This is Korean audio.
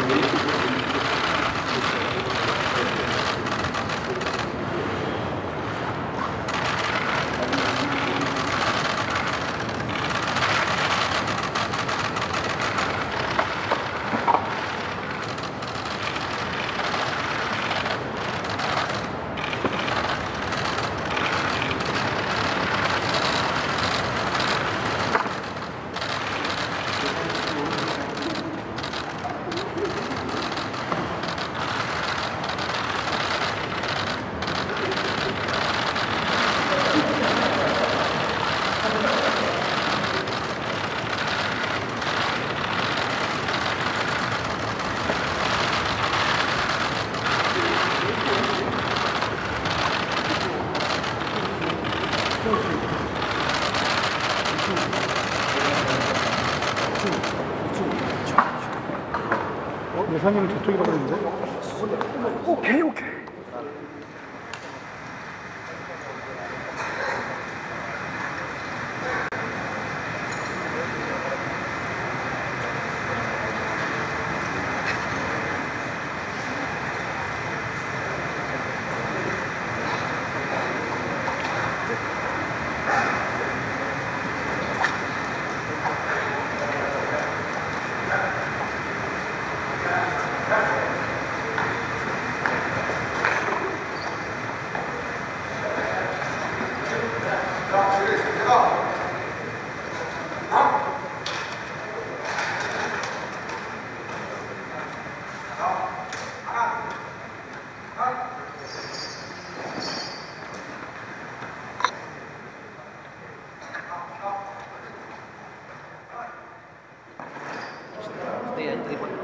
Amém. 대상님은 저쪽이라고 그랬는데? 오케이 오케이 y